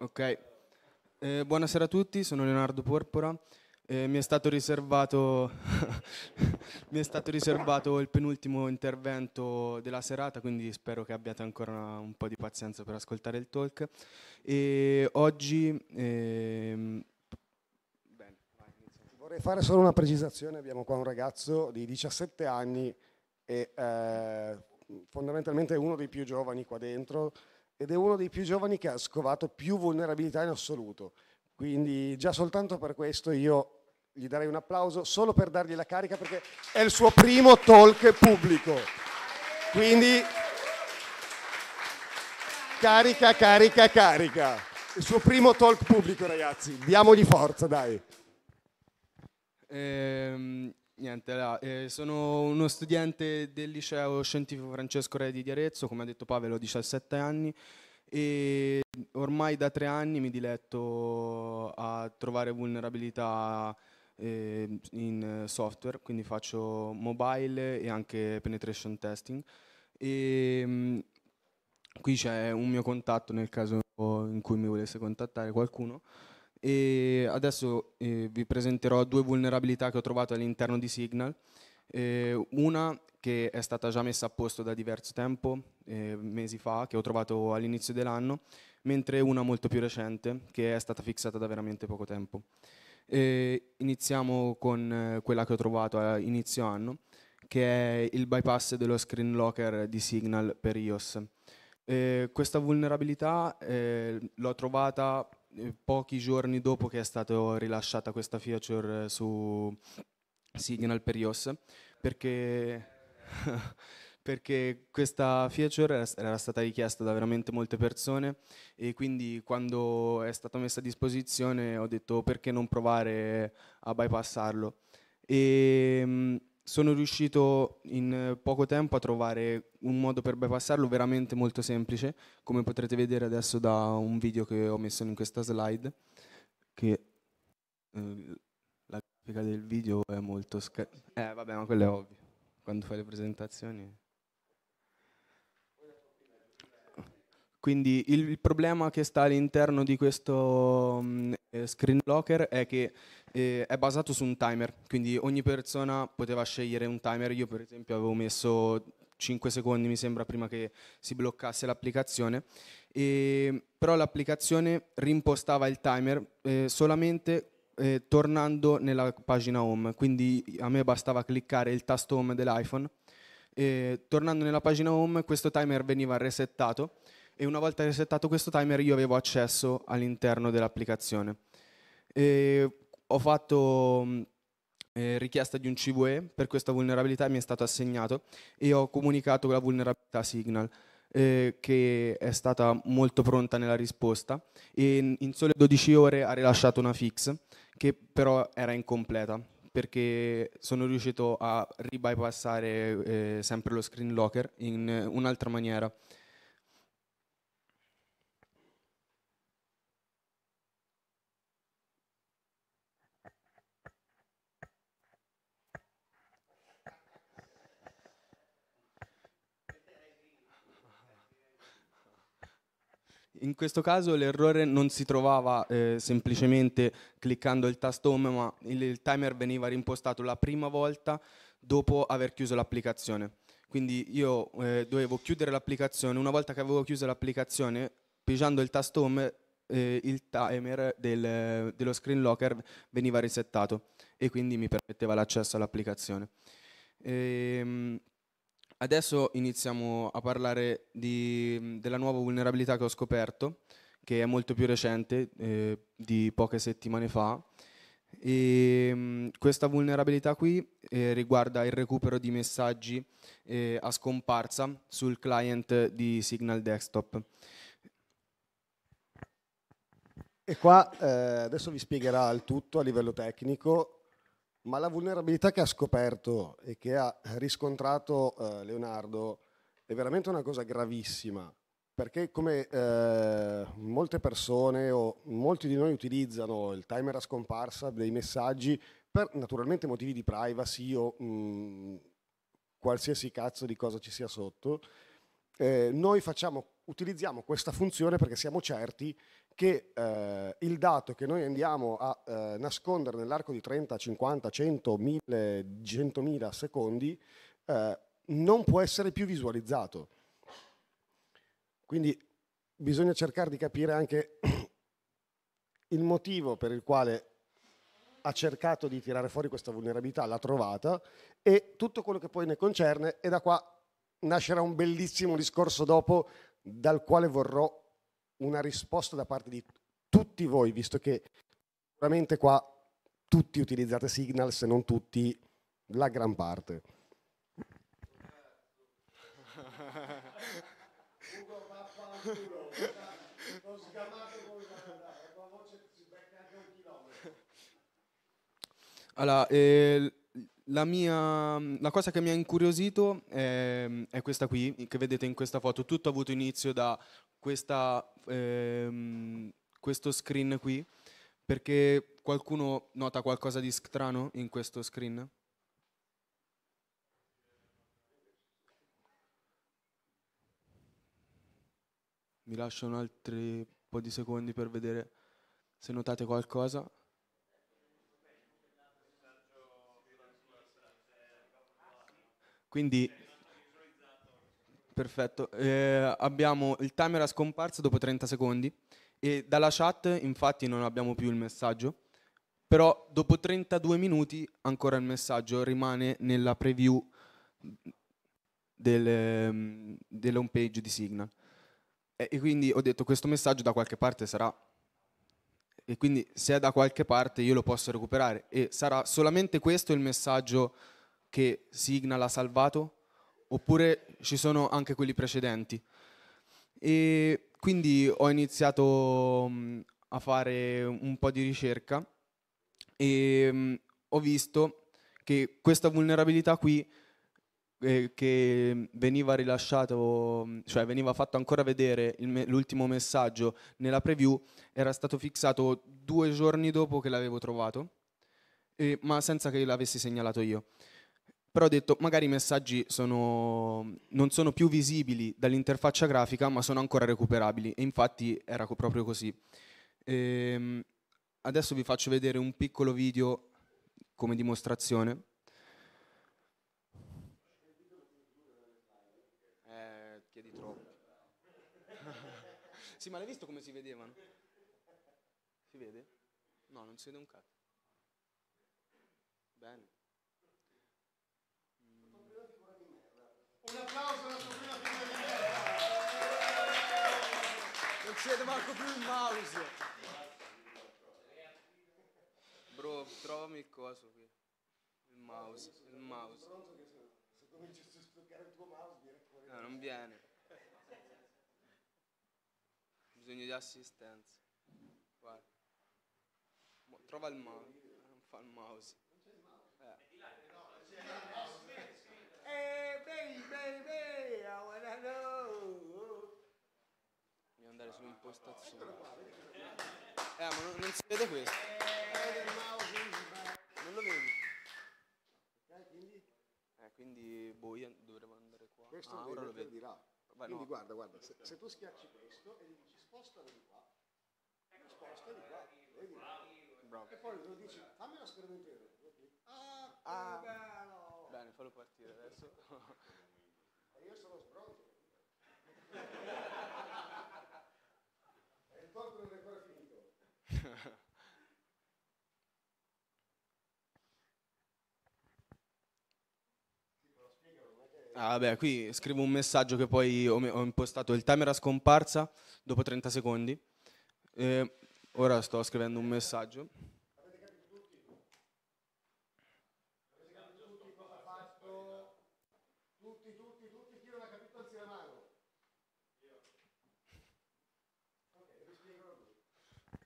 Ok, eh, buonasera a tutti, sono Leonardo Porpora. Eh, mi, è stato riservato mi è stato riservato il penultimo intervento della serata, quindi spero che abbiate ancora un po' di pazienza per ascoltare il talk. E oggi... Ehm... Bene, vai, Vorrei fare solo una precisazione, abbiamo qua un ragazzo di 17 anni e eh, fondamentalmente uno dei più giovani qua dentro ed è uno dei più giovani che ha scovato più vulnerabilità in assoluto. Quindi già soltanto per questo io gli darei un applauso solo per dargli la carica perché è il suo primo talk pubblico. Quindi carica, carica, carica. Il suo primo talk pubblico, ragazzi. Diamogli forza, dai. Ehm, niente, là, eh, sono uno studente del liceo scientifico Francesco Re di Arezzo, come ha detto Pavel, ho 17 anni e ormai da tre anni mi diletto a trovare vulnerabilità eh, in software, quindi faccio mobile e anche penetration testing. E, mh, mm, qui c'è un mio contatto nel caso in cui mi volesse contattare qualcuno. E adesso eh, vi presenterò due vulnerabilità che ho trovato all'interno di Signal. Eh, una che è stata già messa a posto da diverso tempo, eh, mesi fa, che ho trovato all'inizio dell'anno, mentre una molto più recente, che è stata fissata da veramente poco tempo. Iniziamo con eh, quella che ho trovato a inizio anno, che è il bypass dello screen locker di Signal per iOS. Eh, questa vulnerabilità eh, l'ho trovata pochi giorni dopo che è stata rilasciata questa feature eh, su Signal per iOS, perché perché questa feature era stata richiesta da veramente molte persone e quindi quando è stata messa a disposizione ho detto perché non provare a bypassarlo. E, mh, sono riuscito in poco tempo a trovare un modo per bypassarlo veramente molto semplice, come potrete vedere adesso da un video che ho messo in questa slide, che eh, la grafica del video è molto... eh vabbè, ma quello è ovvio, quando fai le presentazioni... Quindi il, il, problema che sta all'interno di questo um, screen locker è che eh, è basato su un timer, quindi ogni persona poteva scegliere un timer. Io per esempio avevo messo 5 secondi, mi sembra, prima che si bloccasse l'applicazione, e, però l'applicazione rimpostava il timer eh, solamente eh, tornando nella pagina home, quindi a me bastava cliccare il tasto home dell'iPhone, tornando nella pagina home questo timer veniva resettato e una volta resettato questo timer io avevo accesso all'interno dell'applicazione. E ho fatto mm, eh, richiesta di un CVE per questa vulnerabilità, mi è stato assegnato e ho comunicato la vulnerabilità Signal. Eh, che è stata molto pronta nella risposta e in, in sole 12 ore ha rilasciato una fix che però era incompleta perché sono riuscito a ribypassare eh, sempre lo screen locker in un'altra maniera. In questo caso l'errore non si trovava eh, semplicemente cliccando il tasto home, ma il, timer veniva rimpostato la prima volta dopo aver chiuso l'applicazione. Quindi io eh, dovevo chiudere l'applicazione, una volta che avevo chiuso l'applicazione, pigiando il tasto home, eh, il timer del, dello screen locker veniva risettato e quindi mi permetteva l'accesso all'applicazione. Ehm, Adesso iniziamo a parlare di, della nuova vulnerabilità che ho scoperto, che è molto più recente, eh, di poche settimane fa. E, mh, mm, questa vulnerabilità qui eh, riguarda il recupero di messaggi eh, a scomparsa sul client di Signal Desktop. E qua eh, adesso vi spiegherà il tutto a livello tecnico ma la vulnerabilità che ha scoperto e che ha riscontrato eh, Leonardo è veramente una cosa gravissima, perché come eh, molte persone o molti di noi utilizzano il timer a scomparsa dei messaggi per naturalmente motivi di privacy o mh, mm, qualsiasi cazzo di cosa ci sia sotto, eh, noi facciamo, utilizziamo questa funzione perché siamo certi che eh, il dato che noi andiamo a eh, nascondere nell'arco di 30, 50, 100, 1000, 100.000 secondi eh, non può essere più visualizzato. Quindi bisogna cercare di capire anche il motivo per il quale ha cercato di tirare fuori questa vulnerabilità, l'ha trovata e tutto quello che poi ne concerne e da qua nascerà un bellissimo discorso dopo dal quale vorrò una risposta da parte di tutti voi, visto che sicuramente qua tutti utilizzate Signal, se non tutti, la gran parte. Allora, eh, la, mia, la cosa che mi ha incuriosito è, è, questa qui, che vedete in questa foto. Tutto ha avuto inizio da questa, ehm, questo screen qui, perché qualcuno nota qualcosa di strano in questo screen? Mi lascio un altro po' di secondi per vedere se notate qualcosa. Quindi, perfetto, eh, abbiamo il timer a scomparsa dopo 30 secondi e dalla chat infatti non abbiamo più il messaggio, però dopo 32 minuti ancora il messaggio rimane nella preview del, ehm, dell'home page di Signal. E, e quindi ho detto questo messaggio da qualche parte sarà. E quindi se è da qualche parte io lo posso recuperare. E sarà solamente questo il messaggio che Signal ha salvato oppure ci sono anche quelli precedenti. E quindi ho iniziato a fare un po' di ricerca e ho visto che questa vulnerabilità qui eh, che veniva rilasciato, cioè veniva fatto ancora vedere me- l'ultimo messaggio nella preview, era stato fissato due giorni dopo che l'avevo trovato, eh, ma senza che l'avessi segnalato io però ho detto magari i messaggi sono, non sono più visibili dall'interfaccia grafica ma sono ancora recuperabili e infatti era proprio così. Ehm, adesso vi faccio vedere un piccolo video come dimostrazione. Eh, chiedi troppo. sì, ma l'hai visto come si vedevano? Si vede? No, non si vede un cazzo. Bene. Un applauso alla sua prima di. Non si vede manco più il mouse. Bro, trovami il coso qui. Il mouse, il mouse. Se cominci a sbloccare il tuo mouse viene fuori. No, non viene. Bisogno di assistenza. Guarda. Trova il mouse. Non fa il mouse. Baby, I wanna know. Devo andare sull'impostazione. Eh, ma non, non si vede questo. Non lo vedi. Eh, quindi boh, io dovremmo andare qua. Questo ah, ora lo vedi. Di là. Vai, quindi no. guarda, guarda, se, se, tu schiacci questo e gli dici spostalo di qua, sposta di qua, vedi? Bravo. E poi lo dici, fammi una schermatura. Ah, ah. bello! Bene, fallo partire adesso. io sono sbronzo. e il torto non è ancora finito. Ah, vabbè, qui scrivo un messaggio che poi ho, ho impostato il timer a scomparsa dopo 30 secondi. E ora sto scrivendo un messaggio.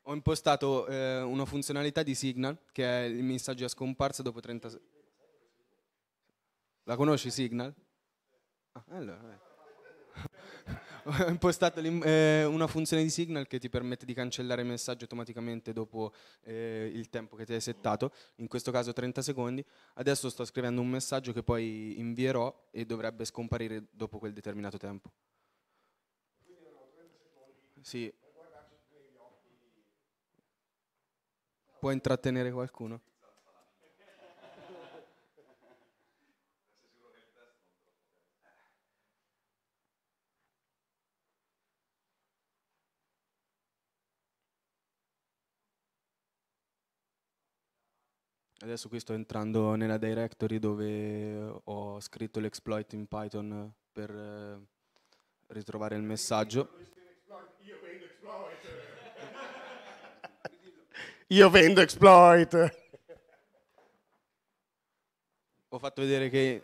Ho impostato eh, una funzionalità di Signal, che è il messaggio a scomparsa dopo 30 secondi. La conosci Signal? Ah, allora, Ho impostato eh, una funzione di Signal che ti permette di cancellare i messaggi automaticamente dopo eh, il tempo che ti hai settato, in questo caso 30 secondi. Adesso sto scrivendo un messaggio che poi invierò e dovrebbe scomparire dopo quel determinato tempo. Sì, può intrattenere qualcuno. Adesso qui sto entrando nella directory dove ho scritto l'exploit in Python per eh, ritrovare il messaggio. Io vendo exploit. Ho fatto vedere che...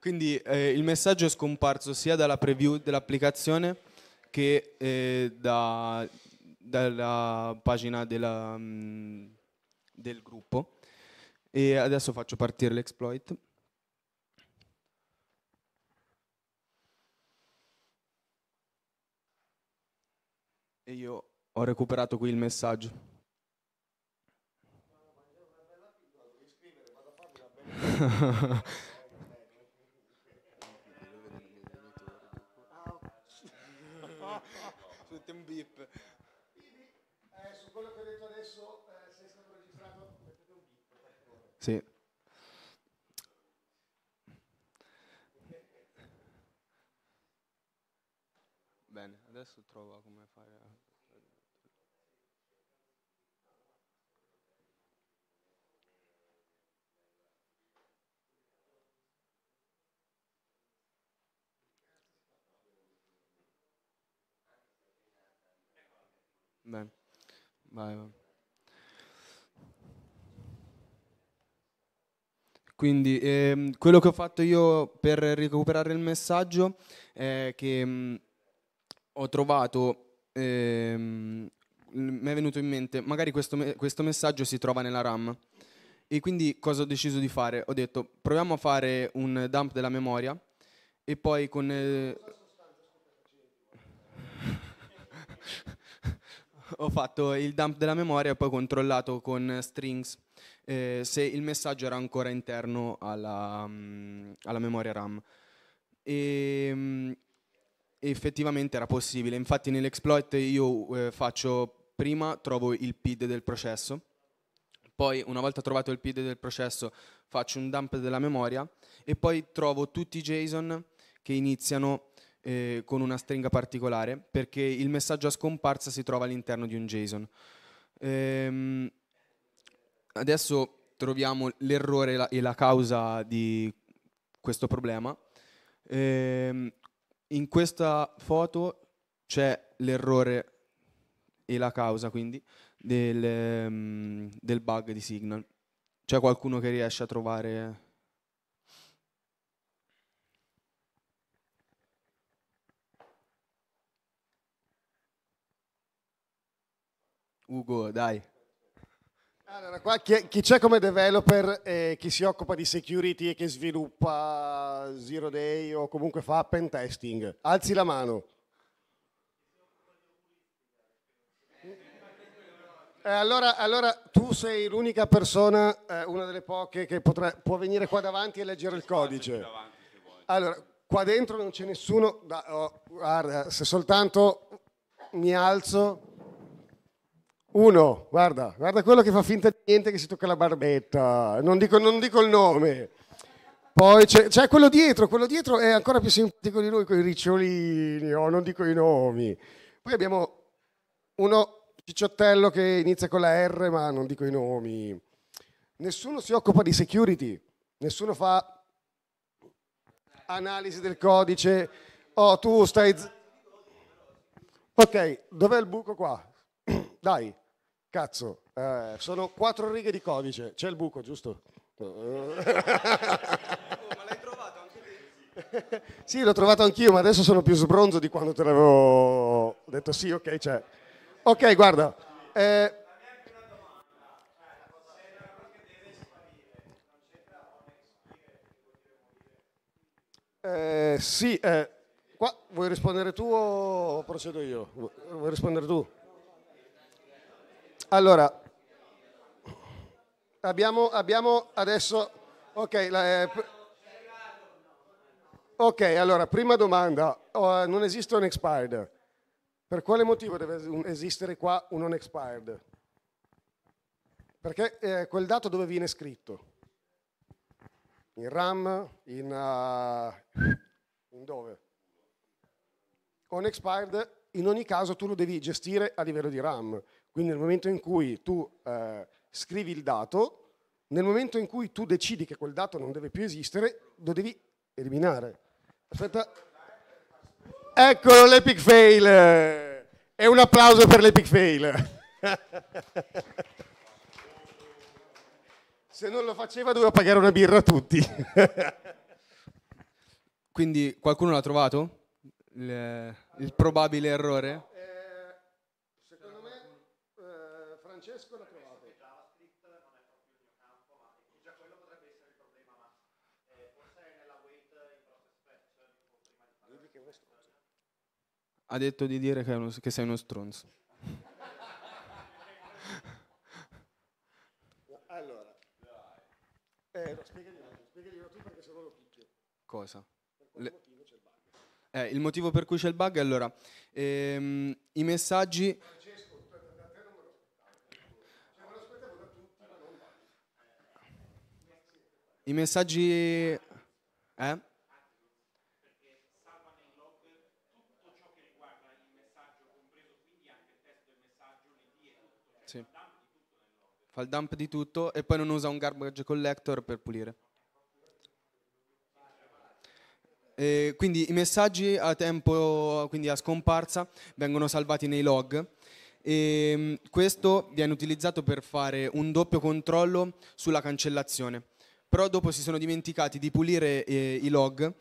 Quindi eh, il messaggio è scomparso sia dalla preview dell'applicazione che eh, da, dalla pagina della, mh, mm, del gruppo. E adesso faccio partire l'exploit. E io ho recuperato qui il messaggio. Tutti un. Eh, su quello che ho detto adesso, se è stato registrato, mettete un favore. Sì. Bene, adesso trovo come fare. a- Bene, vai, vai. Quindi ehm, quello che ho fatto io per recuperare il messaggio è che mh, ho trovato, ehm, mi è venuto in mente, magari questo, me- questo messaggio si trova nella RAM. E quindi cosa ho deciso di fare? Ho detto proviamo a fare un dump della memoria e poi con... eh, ho fatto il dump della memoria e poi ho controllato con strings eh, se il messaggio era ancora interno alla, mm, alla memoria RAM. E, mm, effettivamente era possibile. Infatti nell'exploit io eh, faccio prima trovo il PID del processo, poi una volta trovato il PID del processo faccio un dump della memoria e poi trovo tutti i JSON che iniziano eh, con una stringa particolare perché il messaggio a scomparsa si trova all'interno di un JSON. Ehm, adesso troviamo l'errore e la- causa di questo problema. Ehm, in questa foto c'è l'errore e la causa quindi del, ehm, del bug di Signal. C'è qualcuno che riesce a trovare... Ugo, dai. Allora, qua chi, chi c'è come developer e chi si occupa di security e che sviluppa Zero Day o comunque fa pen testing? Alzi la mano. Eh, allora, allora tu sei l'unica persona, eh, una delle poche che potrà- può venire qua davanti e leggere il codice. Allora, qua dentro non c'è nessuno, da- oh, guarda, se soltanto mi alzo, uno, guarda, guarda quello che fa finta di niente che si tocca la barbetta, non dico, non dico il nome. Poi c'è, c'è quello dietro, quello dietro è ancora più simpatico di lui con i ricciolini, oh, non dico i nomi. Poi abbiamo uno cicciottello che inizia con la R, ma non dico i nomi. Nessuno si occupa di security, nessuno fa analisi del codice. Oh, tu stai... z- Ok, dov'è il buco qua? Dai, cazzo, eh, sono quattro righe di codice, c'è il buco, giusto? Sì, l'ho trovato anch'io, ma adesso sono più sbronzo di quando te l'avevo detto sì, ok, c'è. Ok, guarda. eh, eh, sì, eh, qua vuoi rispondere tu o procedo io? Vu- Vuoi rispondere tu? Allora, abbiamo, abbiamo adesso... Ok, la- eh, Ok, allora, prima domanda. Oh, non esiste un expired. Per quale motivo deve esistere qua un non expired? Perché eh, quel dato dove viene scritto? In RAM? In, uh, in dove? On expired, in ogni caso tu lo devi gestire a livello di RAM. Quindi nel momento in cui tu eh, scrivi il dato, nel momento in cui tu decidi che quel dato non deve più esistere, lo devi eliminare. Aspetta. Eccolo l'epic fail. E un applauso per l'epic fail. Se non lo faceva doveva pagare una birra a tutti. Quindi qualcuno l'ha trovato? Il, il probabile errore? Ha detto di dire che, uno, che sei uno stronzo. Allora, eh, spiegaglielo, spiegaglielo tu perché se no lo picchio. Cosa? Le... motivo c'è il bug? Eh, il motivo per cui c'è il bug è allora, ehm, i messaggi... Francesco, da te non me lo aspettavo. Cioè, me lo aspettavo da tutti, ma non vale. I messaggi... Eh? fa il dump di tutto e poi non usa un garbage collector per pulire. E quindi i messaggi a tempo, quindi a scomparsa, vengono salvati nei log e mm, questo viene utilizzato per fare un doppio controllo sulla cancellazione. Però dopo si sono dimenticati di pulire eh, i log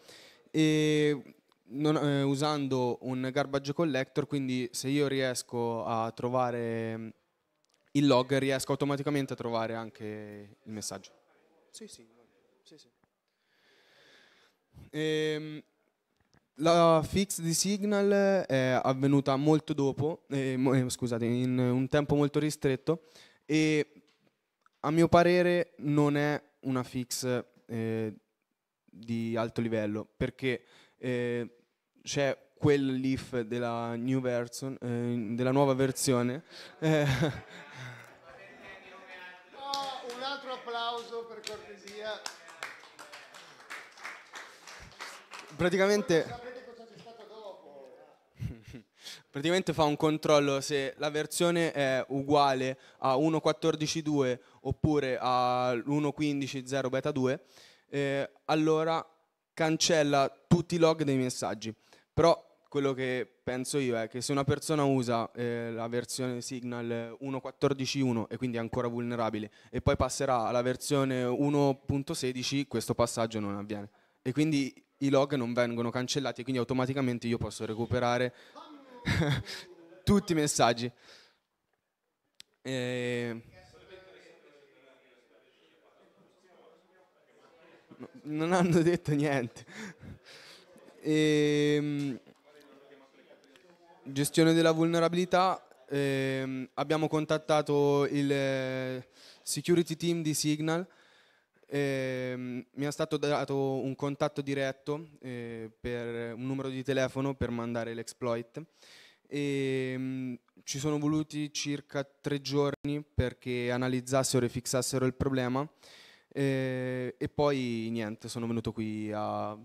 e non, eh, usando un garbage collector, quindi se io riesco a trovare il log riesco automaticamente a trovare anche il messaggio. Sì, sì. sì, sì. Ehm, la fix di Signal è avvenuta molto dopo, eh, eh, scusate, in un tempo molto ristretto e a mio parere non è una fix eh, di alto livello perché eh, c'è quel leaf della, version, eh, della nuova versione eh, applauso per cortesia. Praticamente, praticamente fa un controllo se la versione è uguale a 1.14.2 oppure a 1.15.0 beta 2, eh, allora cancella tutti i log dei messaggi. Però quello che penso io è che se una persona usa eh, la versione Signal 1.14.1 e quindi è ancora vulnerabile e poi passerà alla versione 1.16, questo passaggio non avviene. E quindi i log non vengono cancellati e quindi automaticamente io posso recuperare tutti i messaggi. E... Non hanno detto niente. E ehm, gestione della vulnerabilità, ehm, abbiamo contattato il eh, security team di Signal, ehm, mi è stato dato un contatto diretto eh, per un numero di telefono per mandare l'exploit. E, ehm, ci sono voluti circa tre giorni perché analizzassero e fissassero il problema eh, e poi niente, sono venuto qui a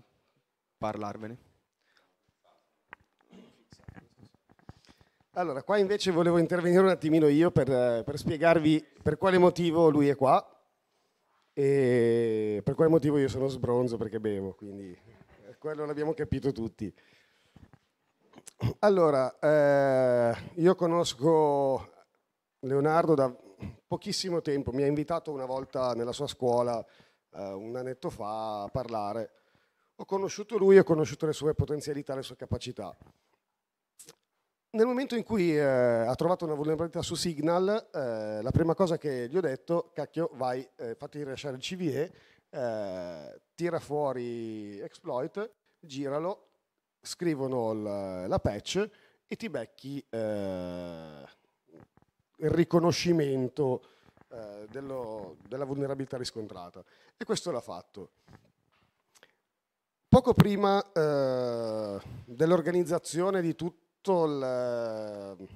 parlarvene. Allora, qua invece volevo intervenire un attimino io per, per, spiegarvi per quale motivo lui è qua e per quale motivo io sono sbronzo perché bevo, quindi quello l'abbiamo capito tutti. Allora, eh, io conosco Leonardo da pochissimo tempo, mi ha invitato una volta nella sua scuola, eh, un annetto fa, a parlare. Ho conosciuto lui, ho conosciuto le sue potenzialità, le sue capacità. Nel momento in cui eh, ha trovato una vulnerabilità su Signal, eh, la prima cosa che gli ho detto, cacchio, vai, eh, fatti rilasciare il CVE, eh, tira fuori exploit, giralo, scrivono l- la patch e ti becchi eh, il riconoscimento eh, dello, della vulnerabilità riscontrata. E questo l'ha fatto. poco prima dell'organizzazione di tutto il,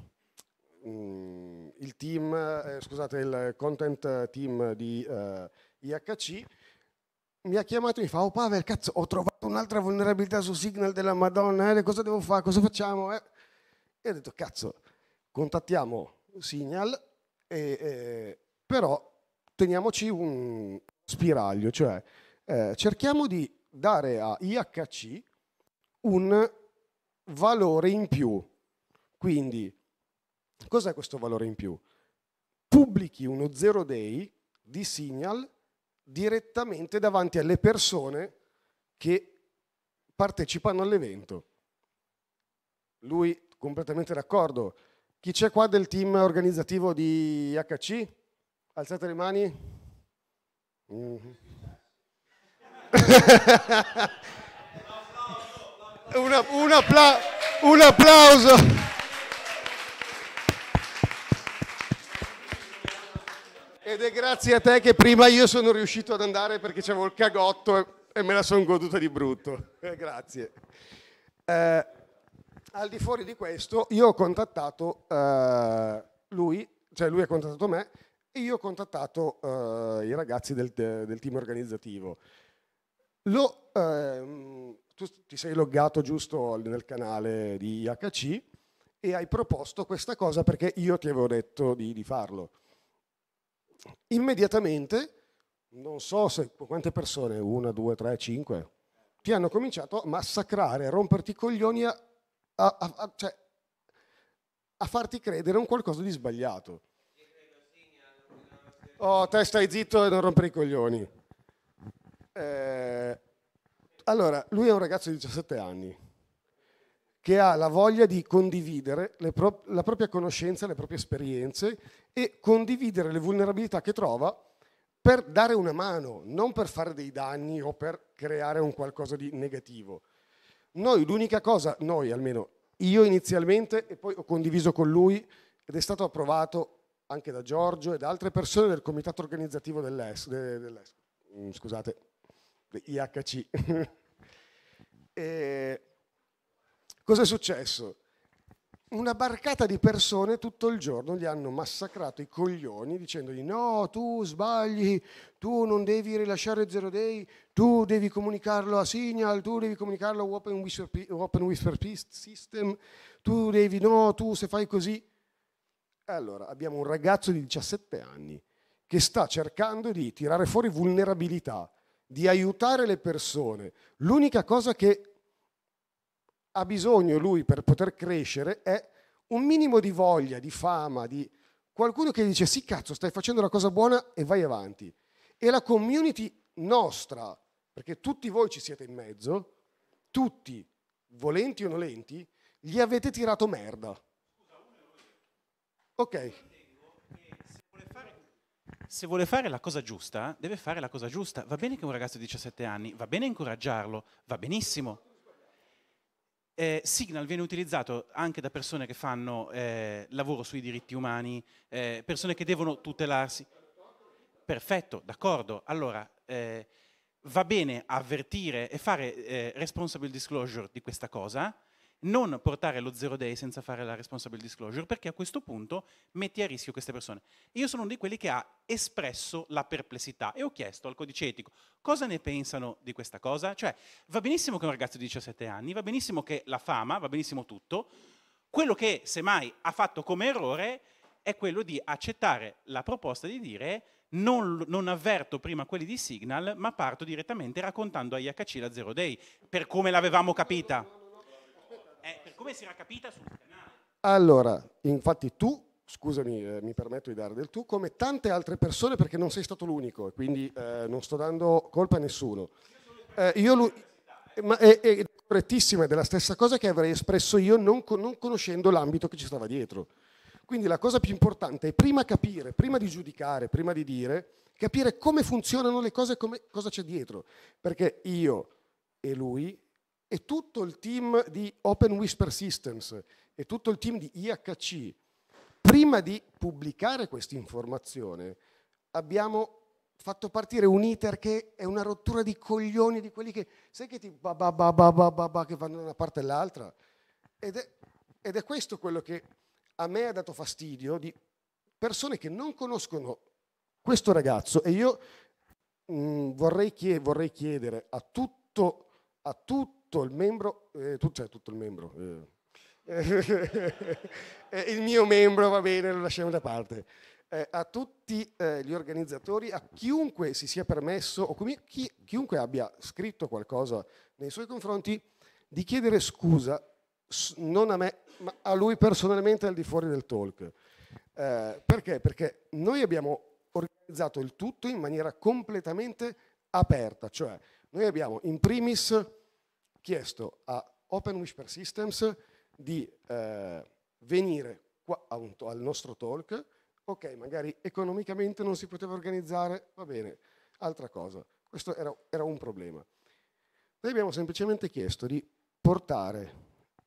mm, il team, eh, scusate, il content team di eh, IHC, mi ha chiamato e mi fa, oh Pavel, cazzo, ho trovato un'altra vulnerabilità su Signal della Madonna, eh, cosa devo fare, cosa facciamo? Eh? E ho detto, cazzo, contattiamo Signal, e, eh, però teniamoci un spiraglio, cioè eh, cerchiamo di dare a IHC un valore in più. Quindi, cos'è questo valore in più? Pubblichi uno zero day di Signal direttamente davanti alle persone che partecipano all'evento. Lui completamente d'accordo. Chi c'è qua del team organizzativo di HC? Alzate le mani. Mm-hmm. un, un, appla- un applauso. Ed è grazie a te che prima io sono riuscito ad andare perché c'avevo il cagotto e me la sono goduta di brutto. Eh, grazie. Eh, al di fuori di questo, io ho contattato eh, lui, cioè lui ha contattato me e io ho contattato eh, i ragazzi del, del, team organizzativo. Lo, ehm, tu ti sei loggato giusto nel canale di IHC e hai proposto questa cosa perché io ti avevo detto di, di farlo. Immediatamente, non so se, quante persone, una, due, tre, cinque, ti hanno cominciato a massacrare, a romperti i coglioni, a, a, a, cioè, a farti credere un qualcosa di sbagliato. Oh, te stai zitto e non rompere i coglioni. Eh, allora, lui è un ragazzo di 17 anni che ha la voglia di condividere pro- la propria conoscenza, le proprie esperienze e condividere le vulnerabilità che trova per dare una mano, non per fare dei danni o per creare un qualcosa di negativo. Noi l'unica cosa, noi almeno, io inizialmente e poi ho condiviso con lui ed è stato approvato anche da Giorgio e da altre persone del comitato organizzativo dell'ES, dell'ES mm, scusate, IHC. e cosa è successo? Una barcata di persone tutto il giorno gli hanno massacrato i coglioni dicendogli no, tu sbagli, tu non devi rilasciare Zero Day, tu devi comunicarlo a Signal, tu devi comunicarlo a Open Whisper, Open Whisper System, tu devi no, tu se fai così allora, abbiamo un ragazzo di 17 anni che sta cercando di tirare fuori vulnerabilità, di aiutare le persone. L'unica cosa che ha bisogno lui per poter crescere è un minimo di voglia, di fama, di qualcuno che dice sì cazzo, stai facendo una cosa buona e vai avanti. E la community nostra, perché tutti voi ci siete in mezzo, tutti, volenti o nolenti, gli avete tirato merda. Ok. Se vuole fare la cosa giusta, deve fare la cosa giusta. Va bene che un ragazzo di 17 anni, va bene incoraggiarlo, va benissimo. Eh, Signal viene utilizzato anche da persone che fanno eh, lavoro sui diritti umani, eh, persone che devono tutelarsi. Perfetto, d'accordo. Allora, eh, va bene avvertire e fare eh, responsible disclosure di questa cosa, non portare lo zero day senza fare la responsible disclosure, perché a questo punto metti a rischio queste persone. Io sono uno di quelli che ha espresso la perplessità e ho chiesto al codice etico cosa ne pensano di questa cosa. Cioè, va benissimo che un ragazzo di 17 anni, va benissimo che la fama, va benissimo tutto. Quello che semmai ha fatto come errore è quello di accettare la proposta di dire non, non, avverto prima quelli di Signal, ma parto direttamente raccontando a IHC la Zero Day, per come l'avevamo capita come si era capita sul canale. Allora, infatti tu, scusami, eh, mi permetto di dare del tu, come tante altre persone, perché non sei stato l'unico, e quindi eh, non sto dando colpa a nessuno. Eh, io lui, ma è, è correttissima, è della stessa cosa che avrei espresso io non, non conoscendo l'ambito che ci stava dietro. Quindi la cosa più importante è prima capire, prima di giudicare, prima di dire, capire come funzionano le cose, come, cosa c'è dietro. Perché io e lui e tutto il team di Open Whisper Systems e tutto il team di IHC, prima di pubblicare questa informazione, abbiamo fatto partire un iter che è una rottura di coglioni di quelli che, sai che ti ba ba ba ba ba che vanno da una parte all'altra? Ed è, ed è questo quello che a me ha dato fastidio di persone che non conoscono questo ragazzo e io mh, mm, vorrei, chied- vorrei, chiedere a tutto, a tutto il membro, eh, tu, cioè tutto il membro, eh, il mio membro va bene, lo lasciamo da parte, eh, a tutti eh, gli organizzatori, a chiunque si sia permesso o chi, chiunque abbia scritto qualcosa nei suoi confronti, di chiedere scusa, non a me, ma a lui personalmente al di fuori del talk. Eh, perché? Perché noi abbiamo organizzato il tutto in maniera completamente aperta, cioè noi abbiamo in primis chiesto a Open Whisper Systems di eh, venire qua un, al nostro talk, ok, magari economicamente non si poteva organizzare, va bene, altra cosa, questo era, era un problema. Noi abbiamo semplicemente chiesto di portare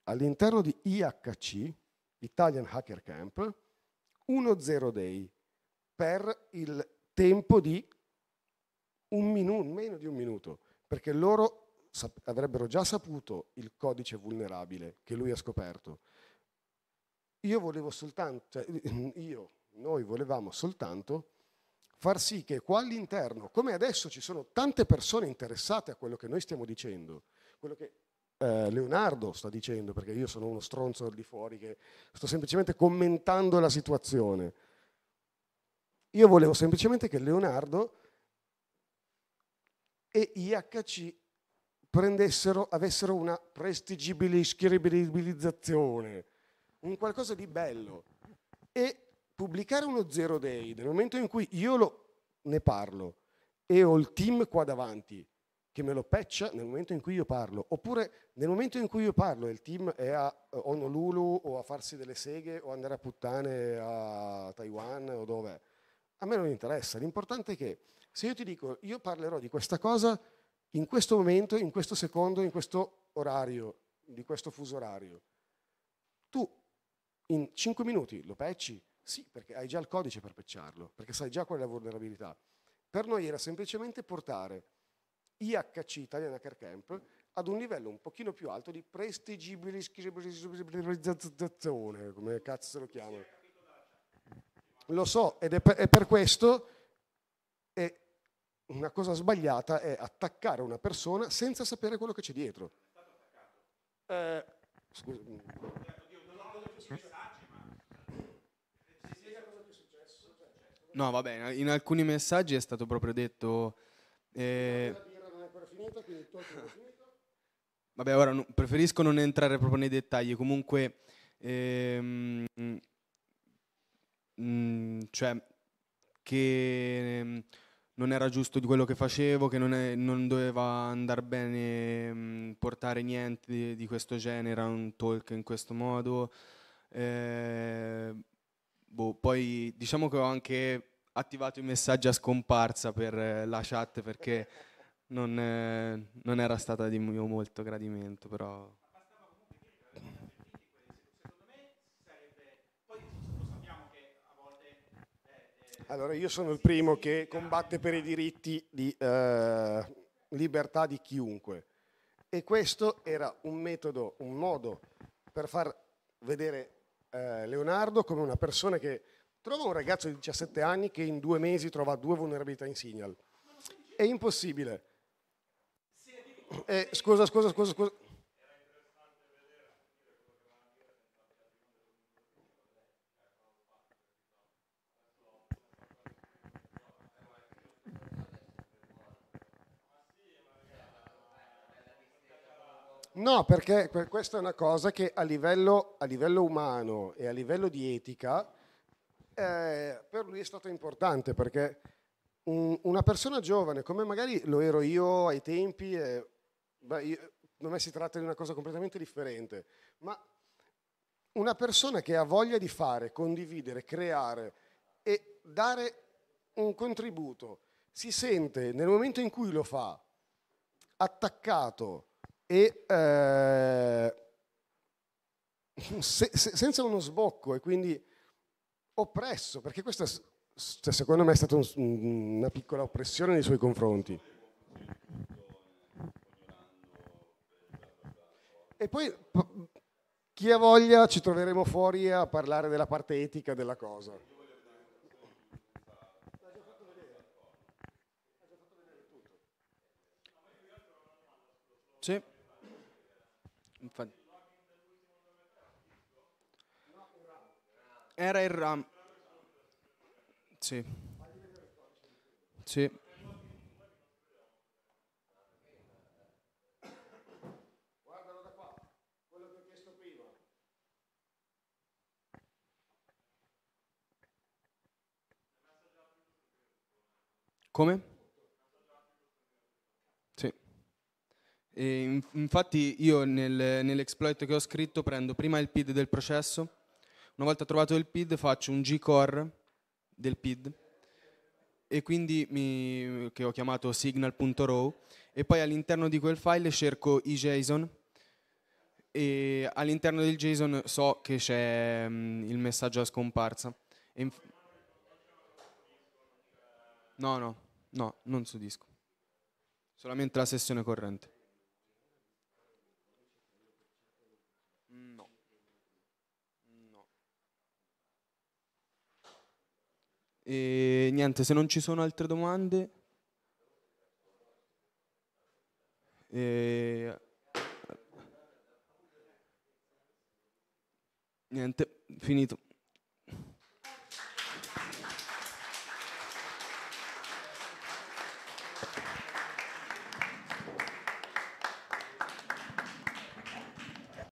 all'interno di IHC, Italian Hacker Camp, uno zero day per il tempo di un minuto, meno di un minuto, perché loro avrebbero già saputo il codice vulnerabile che lui ha scoperto. Io volevo soltanto, cioè, io, noi volevamo soltanto far sì che qua all'interno, come adesso ci sono tante persone interessate a quello che noi stiamo dicendo, quello che eh, Leonardo sta dicendo, perché io sono uno stronzo di fuori che sto semplicemente commentando la situazione. Io volevo semplicemente che Leonardo e IHC avessero una prestigibilizzazione, un qualcosa di bello. E pubblicare uno zero day nel momento in cui io lo, ne parlo e ho il team qua davanti che me lo peccia nel momento in cui io parlo, oppure nel momento in cui io parlo e il team è a Honolulu o a farsi delle seghe o andare a puttane a Taiwan o dove, a me non interessa. L'importante è che se io ti dico io parlerò di questa cosa in questo momento, in questo secondo, in questo orario, di questo fuso orario, tu in 5 minuti lo pecci? Sì, perché hai già il codice per pecciarlo, perché sai già qual è la vulnerabilità. Per noi era semplicemente portare IHC Italian Hacker Camp ad un livello un pochino più alto di prestigibilizzazione, come cazzo se lo chiamo. Lo so, ed è per, questo è una cosa sbagliata è attaccare una persona senza sapere quello che c'è dietro. Eh, scusa. No, vabbè, in alcuni messaggi è stato proprio detto... Eh, Vabbè, ora no, preferisco non entrare proprio nei dettagli, comunque, ehm, mh, mm, cioè, che mh, non era giusto di quello che facevo, che non, è, non doveva andare bene mh, mm, portare niente di, di, questo genere a un talk in questo modo. Eh, boh, poi diciamo che ho anche attivato i messaggi a scomparsa per eh, la chat perché non, eh, non era stata di mio molto gradimento, però... Allora, io sono il primo che combatte per i diritti di eh, libertà di chiunque. E questo era un metodo, un modo per far vedere eh, Leonardo come una persona che trova un ragazzo di 17 anni che in due mesi trova due vulnerabilità in signal. È impossibile. Eh, scusa, scusa, scusa, scusa. No, perché questa è una cosa che a livello, a livello umano e a livello di etica eh, per lui è stato importante perché un, una persona giovane come magari lo ero io ai tempi, eh, beh, io, non me si tratta di una cosa completamente differente, ma una persona che ha voglia di fare, condividere, creare e dare un contributo, si sente nel momento in cui lo fa attaccato e eh, se, se, senza uno sbocco e quindi oppresso, perché questo cioè, secondo me è stata un, una piccola oppressione nei suoi confronti. E poi chi ha voglia ci troveremo fuori a parlare della parte etica della cosa. Sì. Infatti. Era il RAM. Sì. Sì. Come? Sì. E infatti io nel, nell'exploit che ho scritto prendo prima il PID del processo, una volta trovato il PID faccio un G-core del PID e quindi mi, che ho chiamato signal.row e poi all'interno di quel file cerco i JSON e all'interno del JSON so che c'è um, il messaggio a scomparsa. no, no. No, non su disco. Solamente la sessione corrente. E niente, se non ci sono altre domande... E... Niente, finito.